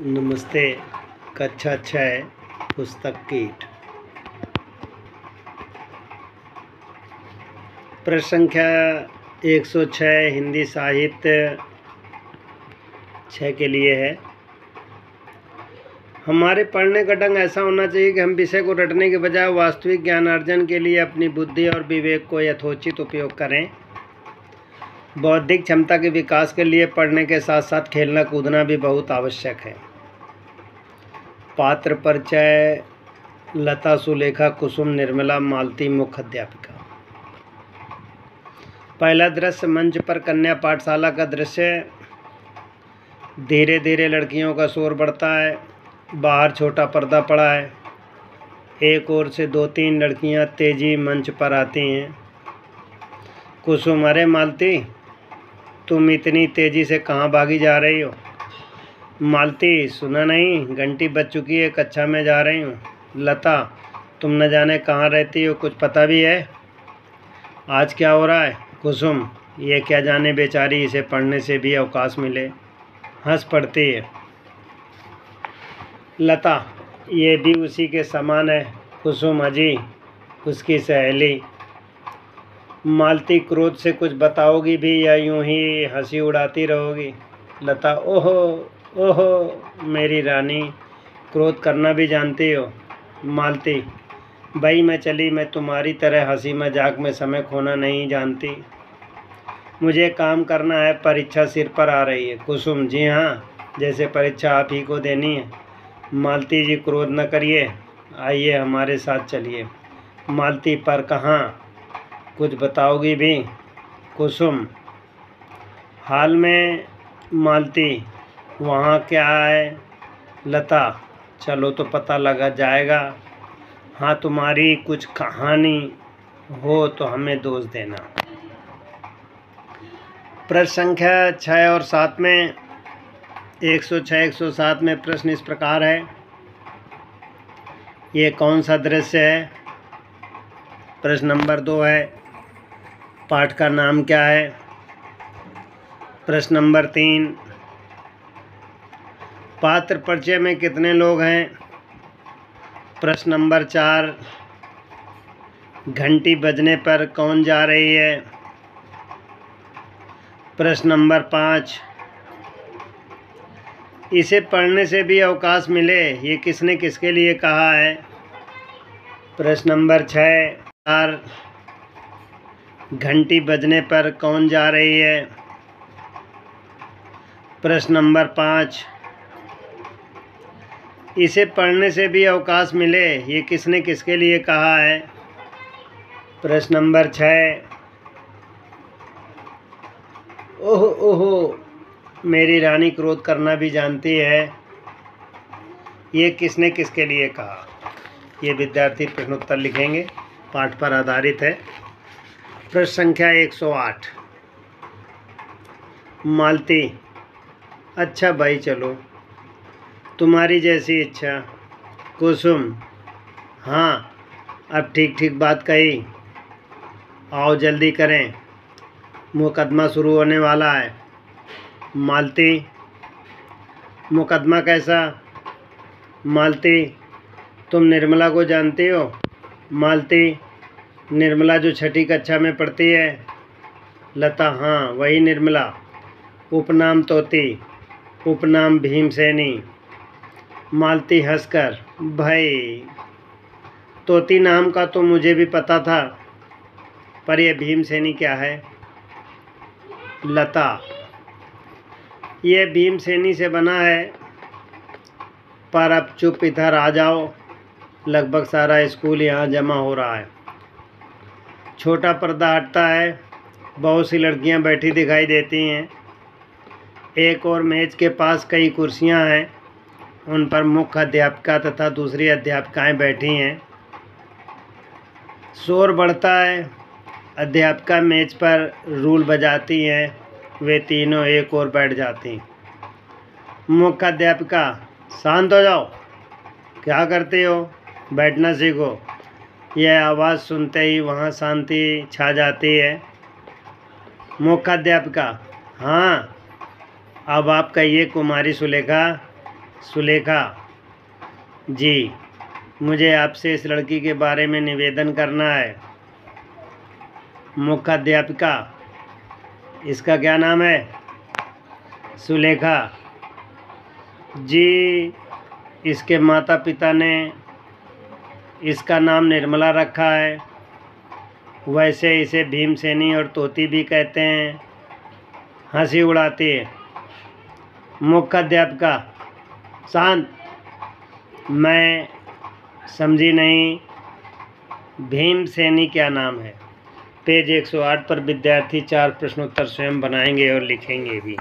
नमस्ते कक्षा छः पुस्तक कीट प्रश्न संख्या एक सौ छः हिंदी साहित्य छः के लिए है। हमारे पढ़ने का ढंग ऐसा होना चाहिए कि हम विषय को रटने के बजाय वास्तविक ज्ञानार्जन के लिए अपनी बुद्धि और विवेक को यथोचित उपयोग करें। बौद्धिक क्षमता के विकास के लिए पढ़ने के साथ साथ खेलना कूदना भी बहुत आवश्यक है। पात्र परिचय, लता सुलेखा, कुसुम निर्मला, मालती मुख्य अध्यापिका। पहला दृश्य मंच पर कन्या पाठशाला का दृश्य धीरे धीरे लड़कियों का शोर बढ़ता है, बाहर छोटा पर्दा पड़ा है। एक ओर से दो तीन लड़कियाँ तेज़ी मंच पर आती हैं। कुसुम, अरे मालती तुम इतनी तेज़ी से कहाँ भागी जा रही हो? मालती, सुना नहीं, घंटी बज चुकी है, कक्षा में जा रही हूँ। लता, तुम न जाने कहाँ रहती हो, कुछ पता भी है? आज क्या हो रहा है? कुसुम, ये क्या जाने बेचारी, इसे पढ़ने से भी अवकाश मिले। हंस पड़ती है। लता, ये भी उसी के समान है, कुसुम अजी, उसकी सहेली। मालती क्रोध से कुछ बताओगी भी या यूँ ही हँसी उड़ाती रहोगी? लता, ओहो ओहो, मेरी रानी, क्रोध करना भी जानती हो? मालती भाई मैं चली, मैं तुम्हारी तरह हँसी मज़ाक में समय खोना नहीं जानती। मुझे काम करना है, परीक्षा सिर पर आ रही है। कुसुम, जी हाँ जैसे परीक्षा आप ही को देनी है। मालती जी, क्रोध न करिए, आइए हमारे साथ चलिए। मालती, पर कहाँ? कुछ बताओगी भी? कुसुम, हाल में मालती, वहाँ क्या है? लता, चलो तो पता लगा जाएगा। हाँ तुम्हारी कुछ कहानी हो तो हमें दोष देना। प्रश्न संख्या छः और सात में, एक सौ छः, एक सौ सात में प्रश्न इस प्रकार है। ये कौन सा दृश्य है? प्रश्न नंबर दो है पाठ का नाम क्या है? प्रश्न नंबर तीन। पात्र परिचय में कितने लोग हैं? प्रश्न नंबर चार। घंटी बजने पर कौन जा रही है? प्रश्न नंबर पाँच। इसे पढ़ने से भी अवकाश मिले, ये किसने किसके लिए कहा है? प्रश्न नंबर छः। चार। घंटी बजने पर कौन जा रही है? प्रश्न नंबर पाँच। इसे पढ़ने से भी अवकाश मिले, ये किसने किसके लिए कहा है? प्रश्न नंबर छः। ओह, ओहो, मेरी रानी क्रोध करना भी जानती है। ये किसने किसके लिए कहा? ये विद्यार्थी प्रश्नोत्तर लिखेंगे, पाठ पर आधारित है। प्रश्न संख्या 108 मालती अच्छा भाई चलो। तुम्हारी जैसी इच्छा। कुसुम हाँ अब ठीक ठीक बात कही। आओ जल्दी करें। मुकदमा शुरू होने वाला है। मालती, मुकदमा कैसा? मालती, तुम निर्मला को जानती हो? मालती निर्मला जो छठी कक्षा में पढ़ती है। लता हाँ वही निर्मला। उपनाम तोती, उपनाम भीमसेनी। मालती हंसकर, भाई, तोती नाम का तो मुझे भी पता था, पर यह भीमसेनी क्या है? लता। यह भीमसेनी से बना है, पर अब चुप इधर आ जाओ। लगभग सारा स्कूल यहाँ जमा हो रहा है। छोटा पर्दा हटता है, बहुत सी लड़कियाँ बैठी दिखाई देती हैं। एक और मेज के पास कई कुर्सियाँ हैं, उन पर मुख्य अध्यापिका तथा दूसरी अध्यापिकाएँ बैठी हैं। शोर बढ़ता है, अध्यापिका मेज पर रूल बजाती हैं, वे तीनों एक और बैठ जाती मुख्य अध्यापिका, शांत हो जाओ। क्या करते हो? बैठना सीखो। यह आवाज़ सुनते ही वहाँ शांति छा जाती है। मुख्याध्यापिका हाँ अब आप कहिए कुमारी सुलेखा सुलेखा, जी, मुझे आपसे इस लड़की के बारे में निवेदन करना है। मुख्याध्यापिका इसका क्या नाम है? सुलेखा, जी, इसके माता पिता ने इसका नाम निर्मला रखा है। वैसे इसे भीमसेनी और तोती भी कहते हैं। हँसी उड़ाती है। मुख्याध्यापिका शांत। मैं समझी नहीं भीम सैनी क्या नाम है? पेज 108 पर विद्यार्थी चार प्रश्नोत्तर स्वयं बनाएँगे और लिखेंगे भी।